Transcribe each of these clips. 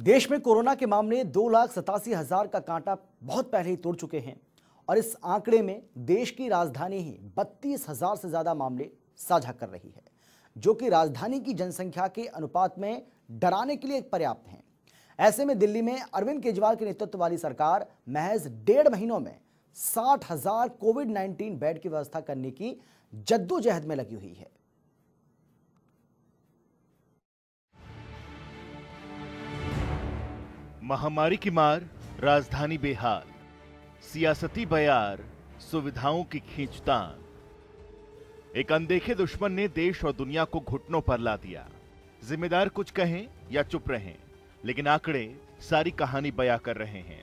देश में कोरोना के मामले दो लाख सतासी हज़ार का कांटा बहुत पहले ही तोड़ चुके हैं और इस आंकड़े में देश की राजधानी ही बत्तीस हज़ार से ज़्यादा मामले साझा कर रही है, जो कि राजधानी की जनसंख्या के अनुपात में डराने के लिए पर्याप्त है। ऐसे में दिल्ली में अरविंद केजरीवाल के नेतृत्व वाली सरकार महज डेढ़ महीनों में साठ हज़ार कोविड 19 बेड की व्यवस्था करने की जद्दोजहद में लगी हुई है। महामारी की मार, राजधानी बेहाल। सियासती बयार, सुविधाओं की खींचतान। एक अनदेखे दुश्मन ने देश और दुनिया को घुटनों पर ला दिया। जिम्मेदार कुछ कहें या चुप रहें, लेकिन आंकड़े, सारी कहानी बयां कर रहे हैं।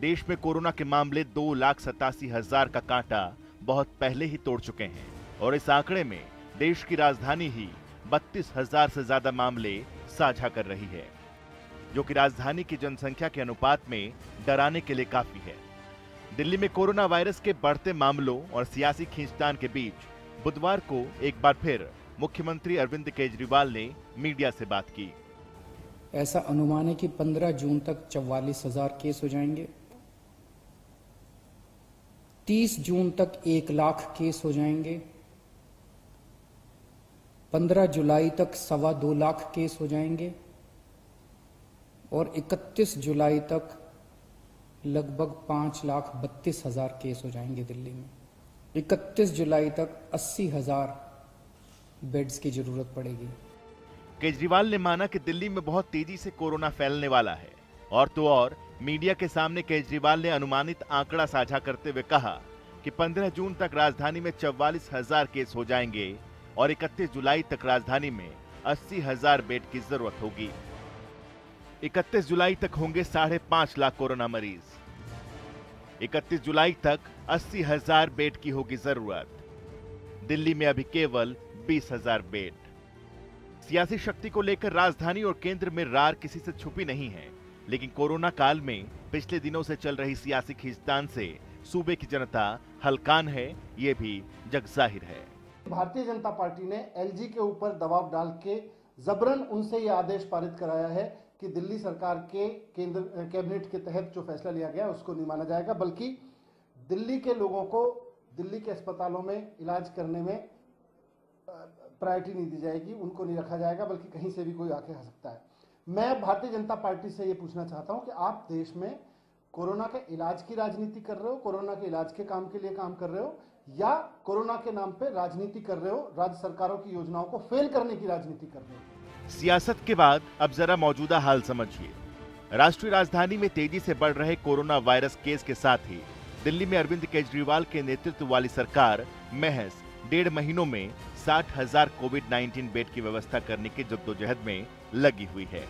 देश में कोरोना के मामले दो लाख सतासी हज़ार का कांटा बहुत पहले ही तोड़ चुके हैं, और इस आंकड़े में देश की राजधानी ही बत्तीस हज़ार से ज़्यादा मामले साझा कर रही है। जो कि राजधानी की जनसंख्या के अनुपात में डराने के लिए काफ़ी है। दिल्ली में कोरोना वायरस के बढ़ते मामलों और सियासी खींचतान के बीच बुधवार को एक बार फिर मुख्यमंत्री अरविंद केजरीवाल ने मीडिया से बात की। ऐसा अनुमान है कि 15 जून तक चौवालीस हज़ार केस हो जाएँगे। 30 जून तक एक लाख केस हो जाएँगे। 15 जुलाई तक सवा दो लाख केस हो जाएँगे। और 31 जुलाई तक लगभग पाँच लाख बत्तीस हज़ार केस हो जाएँगे दिल्ली में। 31 जुलाई तक अस्सी हज़ार बेड्स की ज़रूरत पड़ेगी। केजरीवाल ने माना कि दिल्ली में बहुत तेज़ी से कोरोना फैलने वाला है और तो और मीडिया के सामने केजरीवाल ने अनुमानित आंकड़ा साझा करते हुए कहा कि 15 जून तक राजधानी में चौवालीस हज़ार केस हो जाएँगे और 31 जुलाई तक राजधानी में अस्सी हज़ार बेड की ज़रूरत होगी। 31 जुलाई तक होंगे साढ़े पाँच लाख कोरोना मरीज़। 31 जुलाई तक अस्सी हज़ार बेड की होगी ज़रूरत। दिल्ली में अभी केवल बीस हज़ार बेड। सियासी शक्ति को लेकर राजधानी और केंद्र में रार किसी से छुपी नहीं है, लेकिन कोरोना काल में पिछले दिनों से चल रही सियासी खींचतान से सूबे की जनता हलकान है, ये भी जग ज़ाहिर है। भारतीय जनता पार्टी ने एलजी के ऊपर दबाव डाल के जबरन उनसे ये आदेश पारित कराया है कि दिल्ली सरकार के केंद्र कैबिनेट के तहत जो फैसला लिया गया, उसको नहीं माना जाएगा, बल्कि दिल्ली के लोगों को दिल्ली के अस्पतालों में इलाज करने में प्रायोरिटी नहीं दी जाएगी, उनको नहीं रखा जाएगा, बल्कि कहीं से भी कोई आके आ सकता है। मैं भारतीय जनता पार्टी से ये पूछना चाहता हूँ कि आप देश में कोरोना के इलाज की राजनीति कर रहे हो, कोरोना के इलाज के काम के लिए काम कर रहे हो, या कोरोना के नाम पे राजनीति कर रहे हो, राज्य सरकारों की योजनाओं को फेल करने की राजनीति कर रहे हो? सियासत के बाद अब जरा मौजूदा हाल समझिए। राष्ट्रीय राजधानी में तेज़ी से बढ़ रहे कोरोना वायरस केस के साथ ही दिल्ली में अरविंद केजरीवाल के नेतृत्व वाली सरकार, महज डेढ़ महीनों में साठ हज़ार कोविड 19 बेड की व्यवस्था करने की जद्दोजहद में लगी हुई है।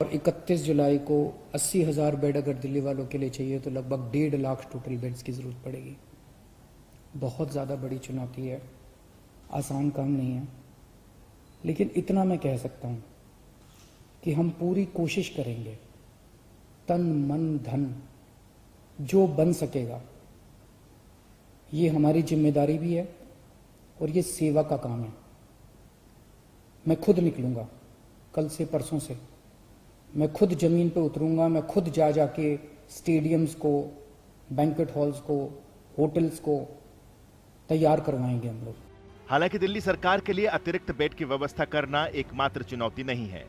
और 31 जुलाई को अस्सी हज़ार बेड अगर दिल्ली वालों के लिए चाहिए तो लगभग डेढ़ लाख टोटल बेड्स की ज़रूरत पड़ेगी। बहुत ज़्यादा बड़ी चुनौती है। आसान काम नहीं है। लेकिन इतना मैं कह सकता हूँ कि हम पूरी कोशिश करेंगे, तन, मन, धन, जो बन सकेगा, ये हमारी ज़िम्मेदारी भी है और ये सेवा का काम है। मैं खुद निकलूँगा, कल से परसों से। मैं खुद ज़मीन पे उतरूँगा, मैं खुद जा जाके स्टेडियम्स को बैंकेट हॉल्स को होटल्स को तैयार करवाएँगे हम लोग। हालाँकि दिल्ली सरकार के लिए अतिरिक्त बेड की व्यवस्था करना एकमात्र चुनौती नहीं है।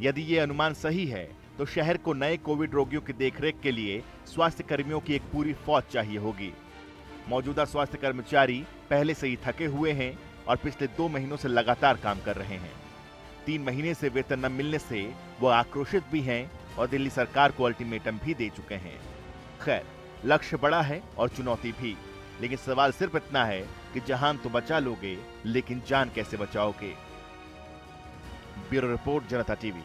यदि ये अनुमान सही है तो शहर को नए कोविड रोगियों की देखरेख के लिए स्वास्थ्य कर्मियों की एक पूरी फौज चाहिए होगी। मौजूदा स्वास्थ्य कर्मचारी पहले से ही थके हुए हैं और पिछले दो महीनों से लगातार काम कर रहे हैं। तीन महीने से वेतन न मिलने से वो आक्रोशित भी हैं और दिल्ली सरकार को अल्टीमेटम भी दे चुके हैं। खैर, लक्ष्य बड़ा है और चुनौती भी। लेकिन सवाल सिर्फ़ इतना है कि जहान तो बचा लोगे, लेकिन जान कैसे बचाओगे? Bureau report, Janta TV.